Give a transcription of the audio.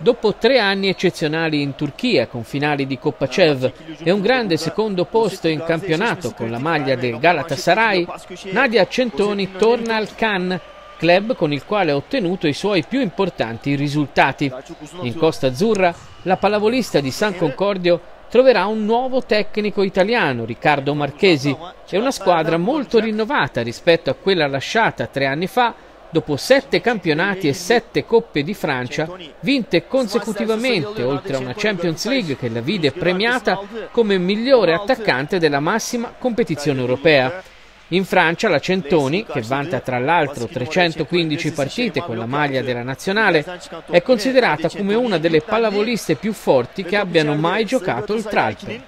Dopo tre anni eccezionali in Turchia con finali di Coppa Cev e un grande secondo posto in campionato con la maglia del Galatasaray, Nadia Centoni torna al Cannes, club con il quale ha ottenuto i suoi più importanti risultati. In Costa Azzurra, la pallavolista di San Concordio troverà un nuovo tecnico italiano, Riccardo Marchesi, e una squadra molto rinnovata rispetto a quella lasciata tre anni fa dopo sette campionati e sette coppe di Francia vinte consecutivamente, oltre a una Champions League che la vide premiata come migliore attaccante della massima competizione europea. In Francia la Centoni, che vanta tra l'altro 315 partite con la maglia della nazionale, è considerata come una delle pallavoliste più forti che abbiano mai giocato il tralpe.